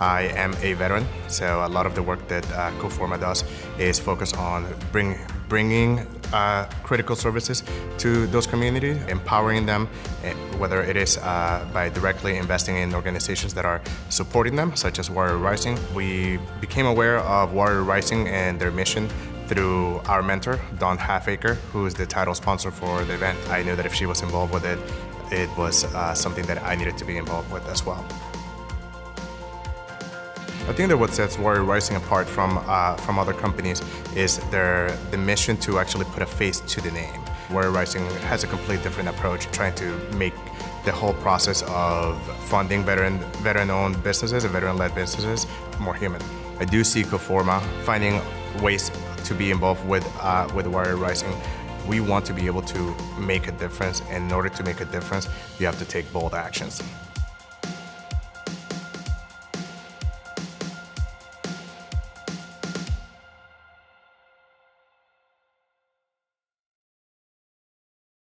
I am a veteran, so a lot of the work that uh, Coforma does is focus on bring, bringing uh, critical services to those communities, empowering them, eh, whether it is uh, by directly investing in organizations that are supporting them, such as Warrior Rising. We became aware of Warrior Rising and their mission through our mentor, Dawn Halfacre, who is the title sponsor for the event. I knew that if she was involved with it, it was uh, something that I needed to be involved with as well. I think that what sets Warrior Rising apart from uh, from other companies is their the mission to actually put a face to the name. Warrior Rising has a completely different approach, trying to make the whole process of funding veteran veteran-owned businesses and veteran-led businesses more human. I do see Coforma finding ways to be involved with uh, with Warrior Rising. We want to be able to make a difference, and in order to make a difference, you have to take bold actions.